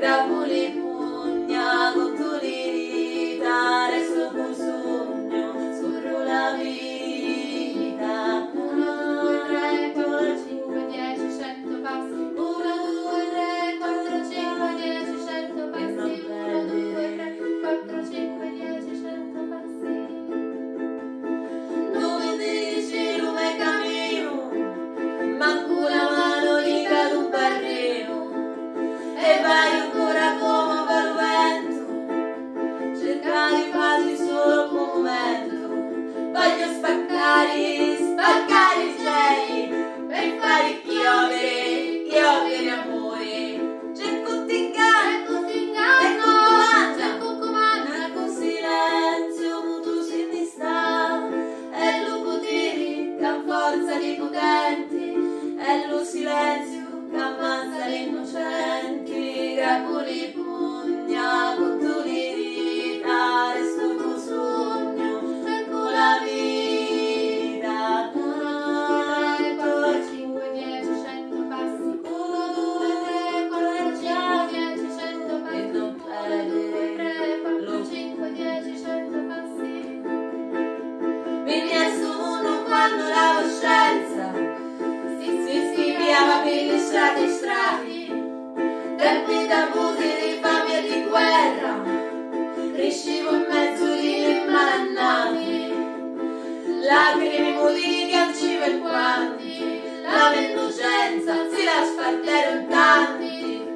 Rabuli strati e strati, tempi d'abusi, di fame e di guerra, crescevo in mezzo di malannati, lacrime, mulini, ganci per quanti, la innocenza si la spartero in tanti,